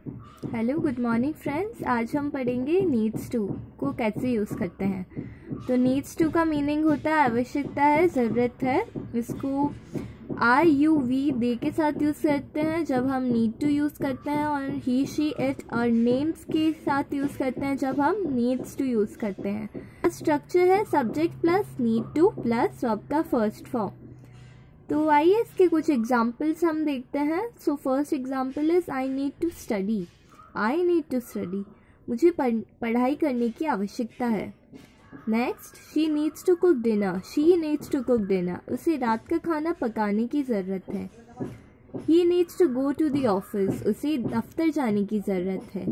Hello good morning friends आज हम पढ़ेंगे नीड्स टू को कैसे यूज़ करते हैं। तो नीड्स टू का मीनिंग होता है आवश्यकता है, ज़रूरत है। इसको आई यू वी दे के साथ यूज़ करते हैं, जब हम नीड टू यूज़ करते हैं और ही शी इट और नेम्स के साथ यूज़ करते हैं, जब हम नीड्स टू यूज़ करते हैं। स्ट्रक्चर है subject plus need to plus verb का फ़र्स्ट फॉर्म तो आइए इसके कुछ एग्जाम्पल्स हम देखते हैं। So first example is I need to study I need to study मुझे पढ़ाई करने की आवश्यकता है। Next she needs to cook dinner she needs to cook dinner उसे रात का खाना पकाने की ज़रूरत है। He needs to go to the office उसे दफ्तर जाने की ज़रूरत है।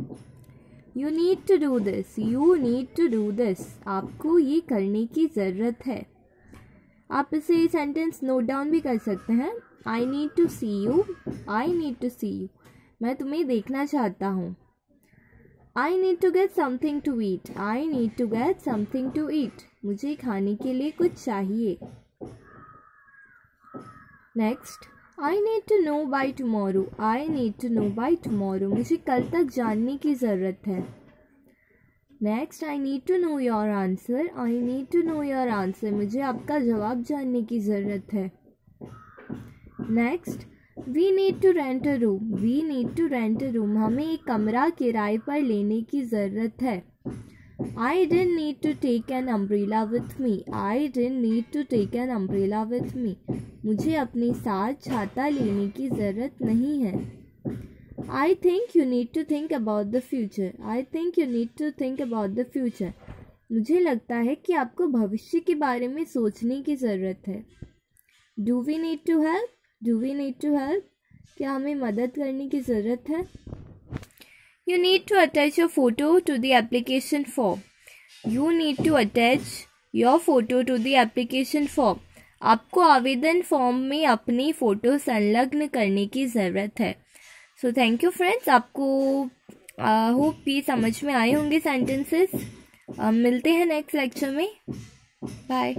You need to do this you need to do this आपको ये करने की ज़रूरत है। आप इसे सेंटेंस नोट डाउन भी कर सकते हैं. I need to see you I need to see you मैं तुम्हें देखना चाहता हूँ. I need to get something to eat I need to get something to eat मुझे खाने के लिए कुछ चाहिए. Next I need to know by tomorrow I need to know by tomorrow मुझे कल तक जानने की ज़रूरत है. Next I need to know your answer I need to know your answer मुझे आपका जवाब जानने की ज़रूरत है। Next we need to rent a room we need to rent a room हमें एक कमरा किराए पर लेने की ज़रूरत है। I don't need to take an umbrella with me I don't need to take an umbrella with me मुझे अपने साथ छाता लेने की ज़रूरत नहीं है। I think you need to think about the future I think you need to think about the future मुझे लगता है कि आपको भविष्य के बारे में सोचने की ज़रूरत है। Do we need to help do we need to help क्या हमें मदद करने की ज़रूरत है? You need to attach your photo to the application form you need to attach your photo to the application form आपको आवेदन फॉर्म में अपनी फ़ोटो संलग्न करने की ज़रूरत है। सो थैंक यू फ्रेंड्स आपको होप ये समझ में आए होंगे सेंटेंसेस मिलते हैं नेक्स्ट लेक्चर में। बाय